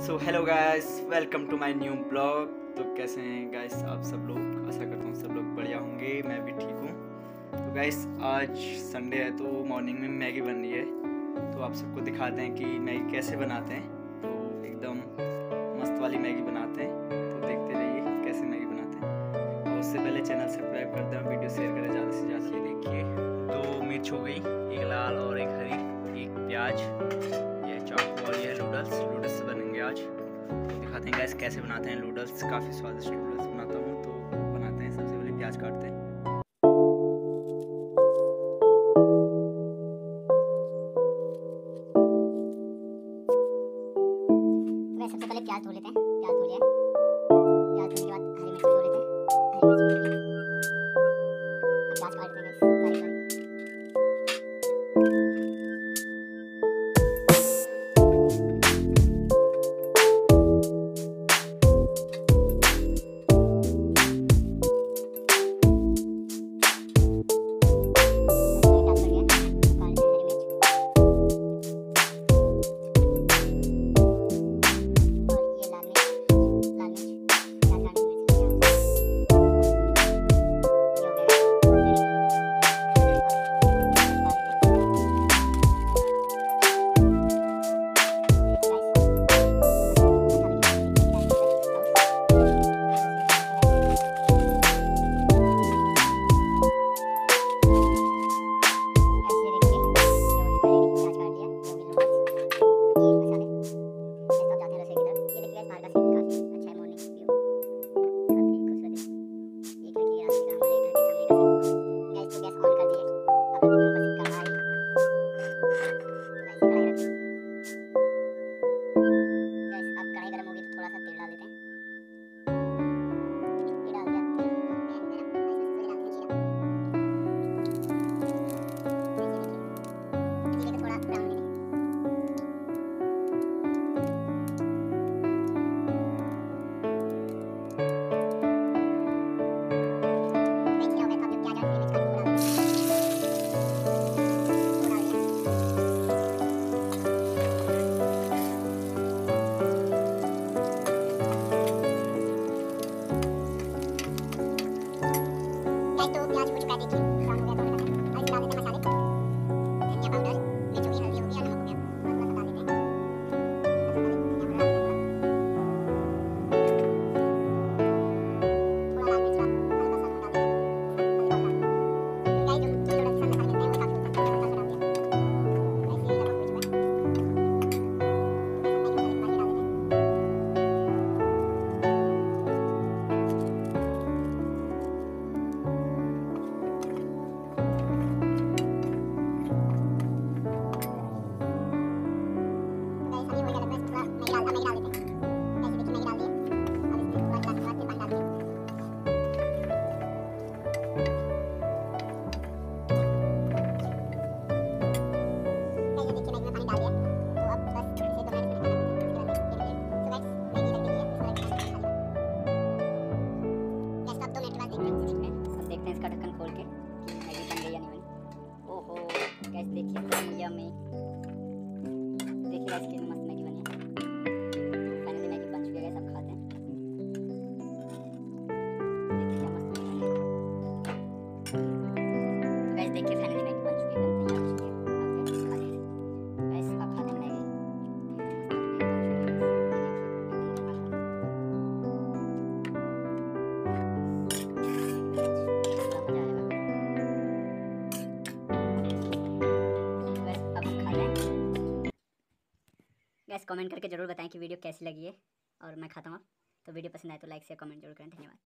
So hello guys welcome to my new blog तो कैसे हैं गाइस आप सब लोग? आशा करता हूँ सब लोग बढ़िया होंगे, मैं भी ठीक हूँ। तो गाइस आज संडे है तो मॉर्निंग में मैगी बन रही है। तो आप सबको दिखाते हैं कि मैगी कैसे बनाते हैं। तो एकदम मस्त वाली मैगी बनाते हैं। तो देखते रहिए कैसे मैगी बनाते हैं। तो उससे पहले चैनल सब्सक्राइब कर दें वीडियो शेयर करें, ज़्यादा से ज़्यादा ये देखिए। दो मिर्च हो गई, एक लाल और एक हरी, एक प्याज। और ये नूडल्स नूडल्स बनेंगे आज। दिखाते हैं गैस कैसे बनाते हैं नूडल्स काफ़ी स्वादिष्ट नूडल्स बनाता हूँ तो बनाते हैं सबसे पहले प्याज काटते हैं। Marcos. गाइस देखिए में देखिए गाइस कमेंट करके ज़रूर बताएँ कि वीडियो कैसी लगी है और मैं खाता हूँ आप तो वीडियो पसंद आए तो लाइक से कमेंट ज़रूर करें। धन्यवाद।